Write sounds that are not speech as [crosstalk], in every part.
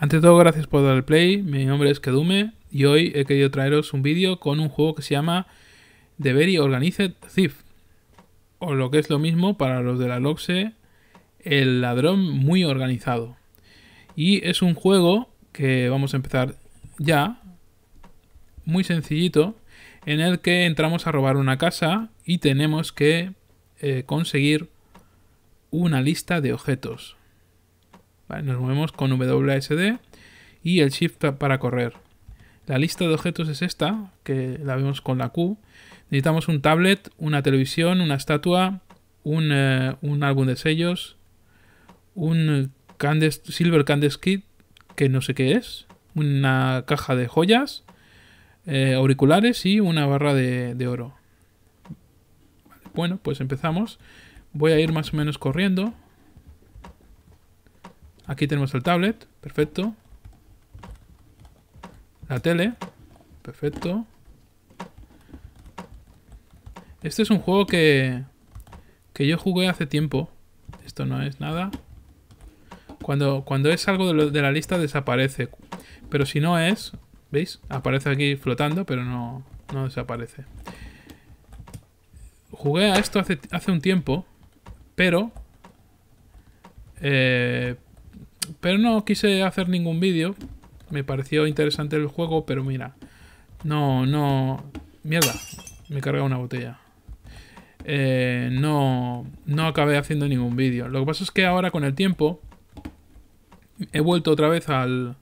Ante todo, gracias por dar el play. Mi nombre es Kedume y hoy he querido traeros un vídeo con un juego que se llama The Very Organized Thief. O lo que es lo mismo para los de la LOXE, el ladrón muy organizado. Y es un juego que vamos a empezar ya, muy sencillito, en el que entramos a robar una casa y tenemos que eh, conseguir una lista de objetos. Nos movemos con WSD y el Shift para correr. La lista de objetos es esta, que la vemos con la Q. Necesitamos un tablet, una televisión, una estatua, un, eh, álbum de sellos, un Silver Candes Kit, que no sé qué es, una caja de joyas, eh, auriculares y una barra de, oro. Bueno, pues empezamos. Voy a ir más o menos corriendo. Aquí tenemos el tablet, perfecto. La tele, perfecto. Este es un juego que, que yo jugué hace tiempo. Esto no es nada. Cuando, cuando es algo de, la lista desaparece. Pero si no es, ¿Veis? Aparece aquí flotando, pero no, no desaparece. Jugué a esto hace, hace un tiempo, pero... Eh, pero no quise hacer ningún vídeo. Me pareció interesante el juego, pero mira. No, no... Mierda, me carga una botella. Eh, no, no acabé haciendo ningún vídeo. Lo que pasa es que ahora con el tiempo he vuelto otra vez al,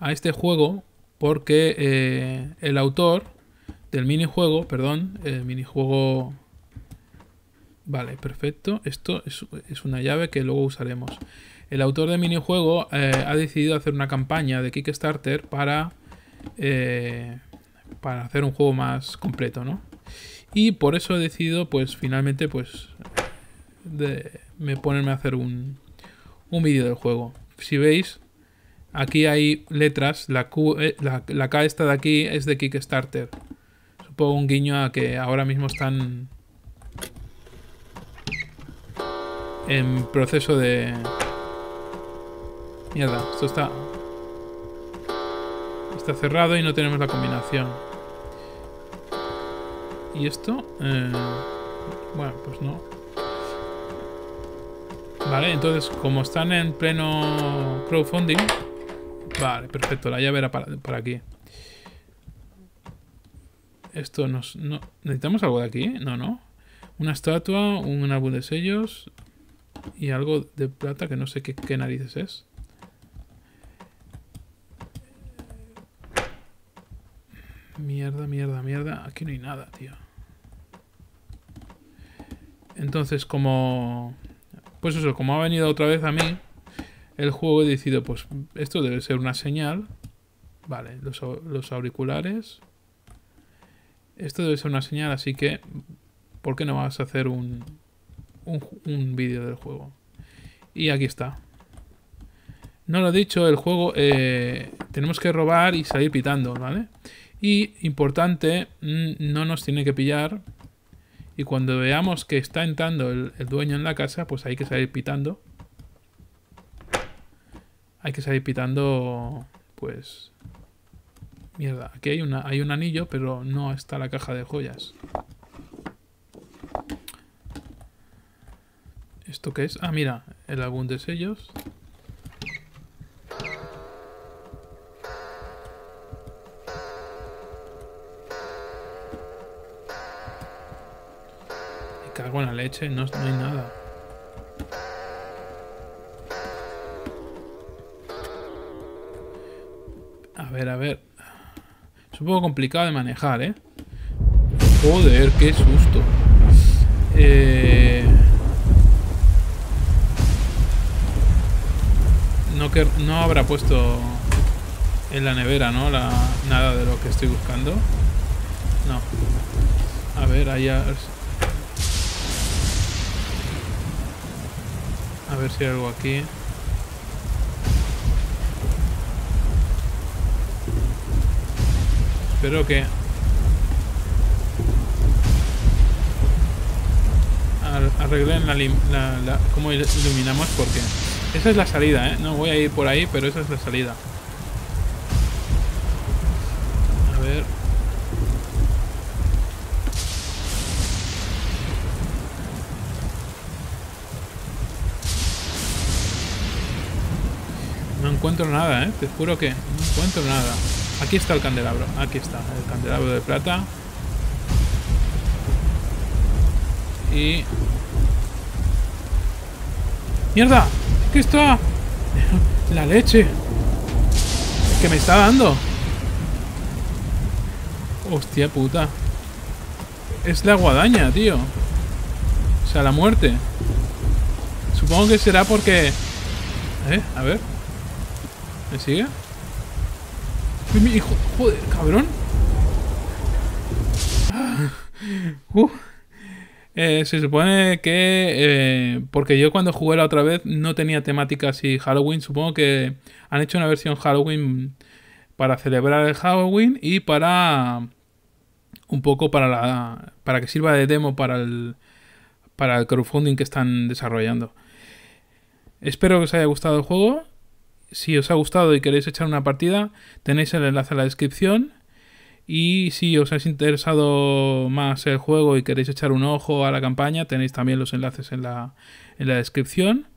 a este juego porque eh, el autor del minijuego, perdón, el minijuego... Vale, perfecto. Esto es, una llave que luego usaremos. El autor del minijuego eh, ha decidido hacer una campaña de Kickstarter para, eh, para hacer un juego más completo, ¿no? Y por eso he decidido, pues, finalmente, pues, de, me ponerme a hacer un, un vídeo del juego. Si veis, Aquí hay letras, la, eh, la, K esta de aquí es de Kickstarter. Supongo un guiño a que ahora mismo están en proceso de... Mierda, esto está... Está cerrado y no tenemos la combinación. ¿Y esto? Eh, bueno, pues no. Vale, entonces como están en pleno crowdfunding... Vale, perfecto. La llave era para, aquí. Esto nos... No, ¿Necesitamos algo de aquí? No, no. Una estatua, un álbum de sellos y algo de plata que no sé qué, qué narices es. Mierda, mierda, mierda. Aquí no hay nada, tío. Entonces, como... Pues eso, como ha venido otra vez a mí, el juego he decidido, pues esto debe ser una señal. Vale, los, auriculares. Esto debe ser una señal, así que ¿por qué no vas a hacer un, un, vídeo del juego? Y aquí está. No lo he dicho, el juego eh, tenemos que robar y salir pitando, ¿vale? Y importante, mm, no nos tiene que pillar. Y cuando veamos que está entrando el dueño en la casa, pues hay que salir pitando. Hay que salir pitando, pues... Mierda, aquí hay, una, hay un anillo, pero no está la caja de joyas. ¿Esto qué es? Ah, mira, el álbum de sellos. Cago la leche, no, no hay nada. A ver, a ver. Es un poco complicado de manejar, ¿eh? Joder, qué susto. Eh... No, que, no habrá puesto en la nevera, ¿no? La, nada de lo que estoy buscando. No. A ver, ahí... A ver si hay algo aquí. Espero que... Arreglen la, la, cómo iluminamos porque Esa es la salida, ¿eh? No voy a ir por ahí, pero esa es la salida. A ver... No encuentro nada, ¿eh? Te juro que no encuentro nada. Aquí está el candelabro. Aquí está, el candelabro de plata. Y... ¡Mierda! ¿Qué está? [laughs] La leche. Que me está dando. Hostia puta. Es la guadaña, tío. O sea, la muerte. Supongo que será porque... ¿Eh? A ver. ¿Me sigue? Hijo, joder, cabrón. [laughs] Uh. Eh, se supone que... Eh, porque yo cuando jugué la otra vez no tenía temática así Halloween. Supongo que han hecho una versión Halloween para celebrar el Halloween y para... Un poco para la... Para que sirva de demo para el... Para el crowdfunding que están desarrollando. Espero que os haya gustado el juego si os ha gustado y queréis echar una partida, tenéis el enlace en la descripción. Y si os ha interesado más el juego y queréis echar un ojo a la campaña, tenéis también los enlaces en la, en la descripción.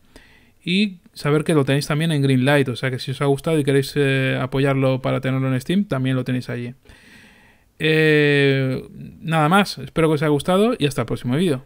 Y saber que lo tenéis también en Greenlight, o sea que si os ha gustado y queréis eh, apoyarlo para tenerlo en Steam, también lo tenéis allí. Eh, nada más, espero que os haya gustado y hasta el próximo vídeo.